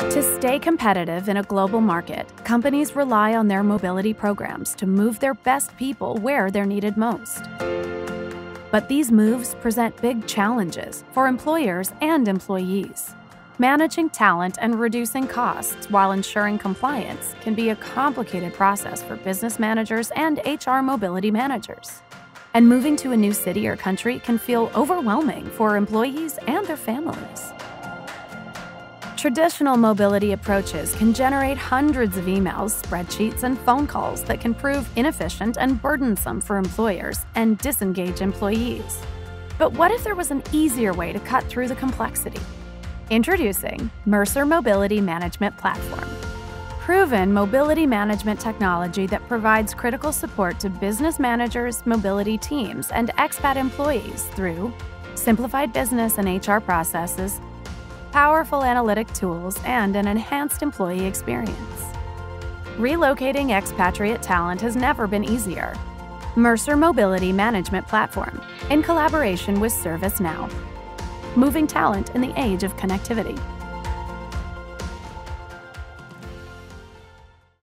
To stay competitive in a global market, companies rely on their mobility programs to move their best people where they're needed most. But these moves present big challenges for employers and employees. Managing talent and reducing costs while ensuring compliance can be a complicated process for business managers and HR mobility managers. And moving to a new city or country can feel overwhelming for employees and their families. Traditional mobility approaches can generate hundreds of emails, spreadsheets, and phone calls that can prove inefficient and burdensome for employers and disengage employees. But what if there was an easier way to cut through the complexity? Introducing Mercer Mobility Management Platform. Proven mobility management technology that provides critical support to business managers, mobility teams, and expat employees through simplified business and HR processes, powerful analytic tools, and an enhanced employee experience. Relocating expatriate talent has never been easier. Mercer Mobility Management Platform, in collaboration with ServiceNow moving talent in the age of connectivity.